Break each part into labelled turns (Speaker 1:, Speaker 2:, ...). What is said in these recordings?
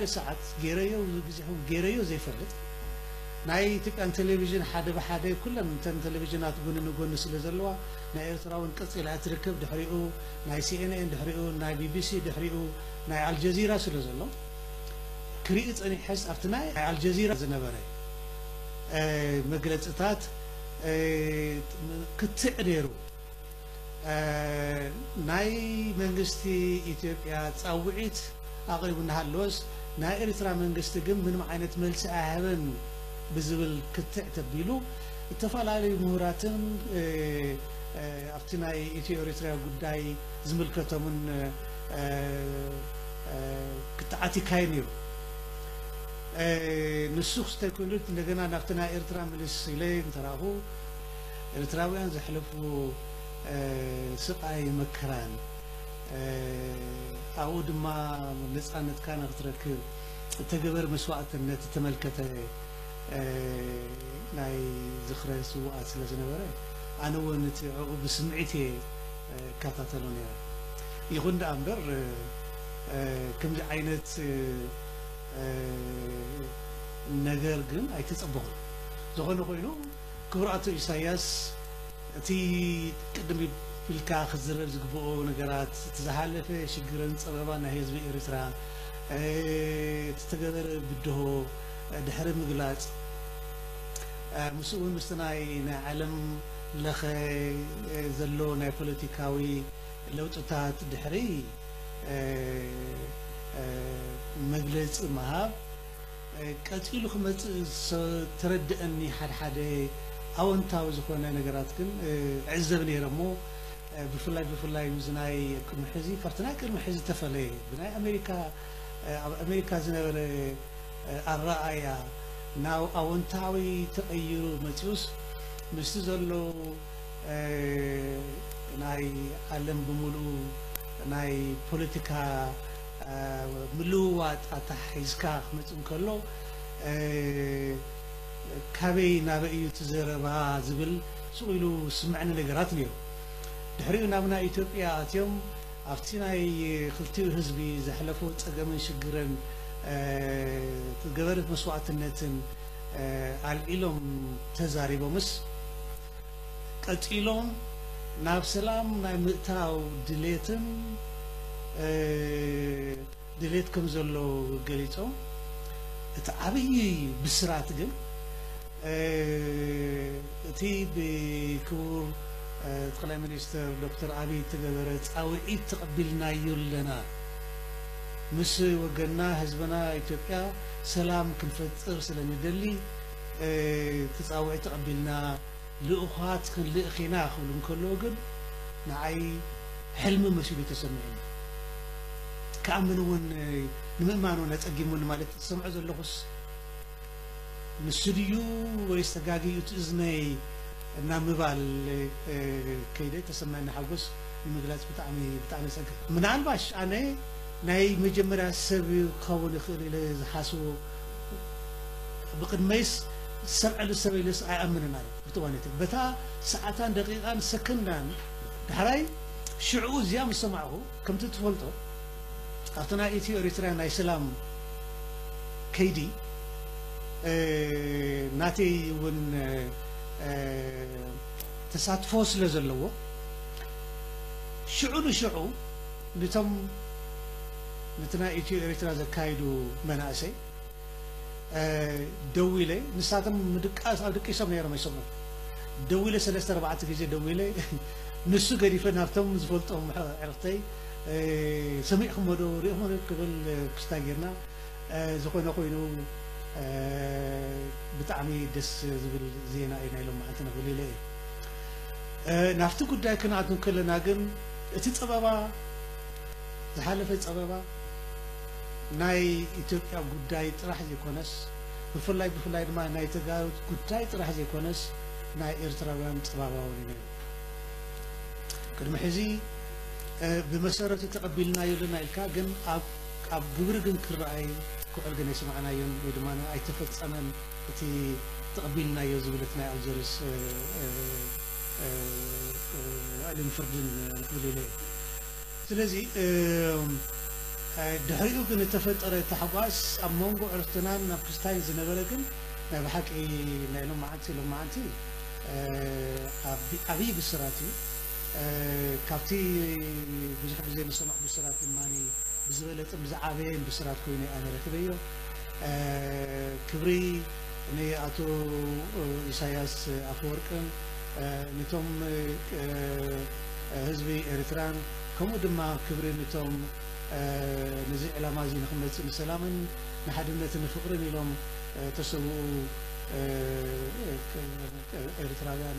Speaker 1: ሓደ ሰዓት ገይረዮ ብዙ ገይረዮ ዘይፈልጥ ናይ ኢትዮጵያን ቴሌቭዥን ሓደ ብሓደ ኩለን እንተን ቴሌቭዥናት ጎኒ ንጎኒ ስለ ዘለዋ ናይ ኤርትራ እውን ቀፂላ እትርከብ ድሕሪኡ ናይ ሲኤንኤን ድሕሪኡ ናይ ቢቢሲ ድሕሪኡ ናይ አልጀዚራ ስለ ዘሎ ክርኢ ፀኒሐስ ኣብቲ ናይ አልጀዚራ ዝነበረ መግለፅታት ክትዕ ነይሩ ናይ መንግስቲ ኢትዮጵያ ፃውዒት ኣቕሪቡ እናሃለወስ ناي إريترا من قستقم من معينة ملس أهبن بزبل كتع تبيلو اتفال علي مهوراتن افتناي إيتي إريترا قداي زمل كتمن كتعاتي كاينيو نسوخ ستاكونوت لغنا نفتنا إريترا ملس إليه تراهو إريتراويان زحلفو سقاي مكران أود ما نسأل نتكان أترك تجبر مسوعة النت تملكت ناي ذخرة سوء أصل جنبرة أنا ونت عقب سمعتي كاتالونيا يقول أمبر كم عينت نجر جن أيت أبوه زهون خوينو كبرات إسحاق تي قدمي إلكان خزرز قبو نقرات تزحلف شجرن صبابا نهيز بإرسرا إيه تتقدر بده دحر مقلات مسؤول مستناي نعلم لخي زلو ناي بوليتيكاوي لو تتات دحري إيه مجلس مهاب كاتيلو خمس ترد اني حد حد أو انتاو زخونا نقراتكن عزبني رمو بفلاي بفلاي مزناي كرم حزي فرتنا كرم حزي تفلي. بناي أمريكا أمريكا زنبر آه، الرأي ناو أونتاوي تغير متيوس مستزلو آه، ناي علم بملو ناي بوليتيكا آه، ملوات أتا حيزكا متون كلو. كابي نارئيو تزربا زبل. سويلو سمعنا لقرات اليوم دحرينا منا إثيوبيا اليوم أفتينا خلتي حزبي زحلفوا تجمع شجرا تجبرت مسوعة النت على إلهم تزاري بمس قلت إلهم ناب سلام نايم تاو دليتم دليتكم زلو قليتهم تعبي بسرعة جم تي بكور تقلي مينيستر دكتور عبي تقبرت أو اي تقبلنا يلنا مس وقلنا هزبنا اتوبيا سلام كنفتر سلام يدلي تتعوى اي تقبلنا لأخوات كن لأخينا خلون كلوغن نعي حلم مسؤولي تسمعين كأمنون نمانون اتقيمون مالي تسمع ذو اللغس نسريو ويستقاقي يتزني من أنا باش أنا ناي مجمرة سبع قول خير إلى حسو بقد ميس سبع لسبع لس أمن أنا بتوانيت بتا ساعتان دقيقة سكننا دهري شعوز يا مسمعه كم تتفلتو أتنا إيتي أريترا ناي سلام كيدي آه ناتي ون آه تساتفو سلا زلوا شعو شعو نتم نتنا إريترا زكايدو مناسي دويلي نساتم مدكاس على دكيسا ميرا ما يسمون دويلي سلسة ربعة كيزي دويلي نسو قريفة نارتم زفلتهم عرفتي سميعهم مدو ريهم مدو قبل كستاقيرنا زخوين أخوينو ብጣዕሚ ደስ ዝብል ዜና እዩ ናይሎም ማዓንቲ ነብሉ ኢለ እየ ናብቲ ጉዳይ ክንኣትኑ ከለና ግን እቲ ፀበባ ዝሓለፈ ፀበባ ናይ ኢትዮጵያ ጉዳይ ጥራሕ ዘይኮነስ ብፍላይ ብፍላይ ድማ ናይ ተጋሩት ጉዳይ ጥራሕ ዘይኮነስ ናይ ኤርትራውያን ፀበባ እውን እዩ ቅድሚ ሕዚ ብመሰረቱ ተቐቢልናዮ ዘለና ኢልካ ግን ኣብ أب بغرقن كرأي كأرغنيش معنا يوم ويدمانا أي تفلت أنا التي تقبلنا يزولتنا الجرس المفردين نقولي لي ثلاثي دهيو كن تفلت أرى تحقاس أب مونغو عرفتنا من أبكستاين زنبرقن ما بحكي ما لو معانتي لو أبي بسراتي كافتي بزحب زي ما سمع بسراتي زبلت مزعبين بسرات كوني أنا رتبيو آه، كبري ني أتو آه، إسياس آه، أفورك نتوم هزبي إريتران. كم دم كبري نتوم نزع لمازي نخمس السلام نحدمنا تنفقر نيلوم تسوو إريتران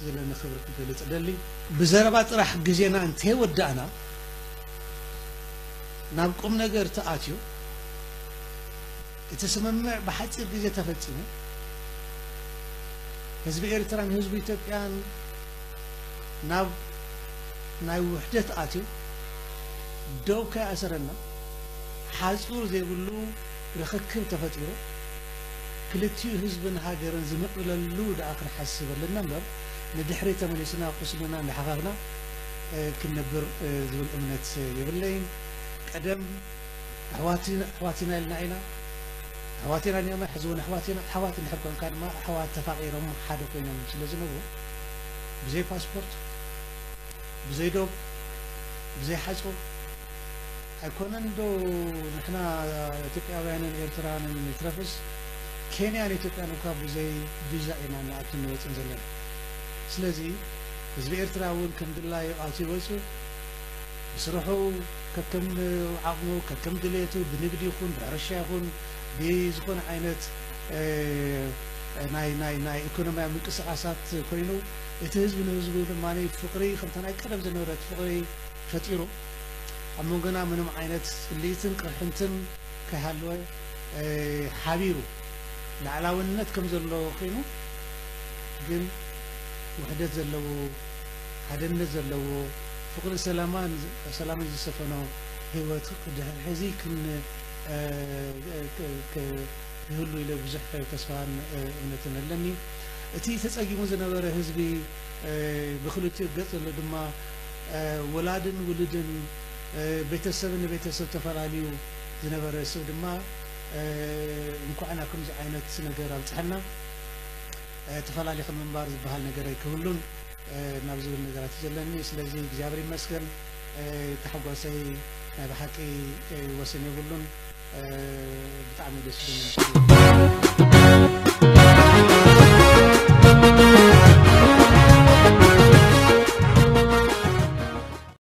Speaker 1: تزلنا خبرك بليت دلي بزربات راح جزينا أنت ودعنا نبقوم نجر تأتيو يتسمم بحات الجزء تفتيه حزب إيرتران حزب إيتوبيان نب ناي وحدة تأتيو دو كا أسرنا حاسور زي بلو رخكر تفتيه كلتيو حزبن هاجرن زمت ولا اللود آخر حسب ولا نمبر ندحري تمني سنة قسمنا لحقنا كنبر ذو الأمنة يبلين قدم حواتنا حواتنا لنا النعينا حواتنا اليوم يحزون حواتنا حوات حكم كان ما أحوات تفاقيرهم حادقين سلزنبو بزي باسبورت؟ بزي دوب؟ بزي حجو ኣይኮነን ዶ ንሕና ኢትዮጵያውያንን ኤርትራንን ይትረፍስ ኬንያን ኢትዮጵያን እኳ ብዘይ ቪዛ ኢና إنا نعطي ዘለና ስለዚ ህዝቢ بزي እውን ከም ድላዩ ኣቱ يسرحوا ككم عقمه ككم دليته بنقد يكون بعرش يكون بزكون عينت ناي ناي ناي إكونومي منقسقاسات ኮይኑ እቲ ህዝቢ ንህዝቢ ድማ ፍቅሪ ከምቲ ናይ ቀደም ዝነበረት ፍቅሪ ፈጢሩ ኣብ መንጎና ምንም ዓይነት ፅልይትን ቅርሕንትን ከይሃለወ ሓቢሩ ላዕላውነት ከም ዘሎ ኮይኑ ግን ውሕደት ዘለዎ ሓደነት ዘለዎ فقر سلامان سلامان زفنا هو تقدر هذي كن آه، آه، ك يهلو إلى بزح تسوان إنتنا آه، لني تي تسأجي مزنا ورا هزبي بخلو تي قط ولا دما ولادن ولدن بيتسبن بيتسب تفراليو زنا ورا سو دما مكو أنا كم زعينة سنجرال تحنا تفرالي خم من بارز بهالنجرال كهلون. نبزل نجارات زلني سلزين جابري مسكن تحقوسي بحكي وسني يقولون بتعمل بسلم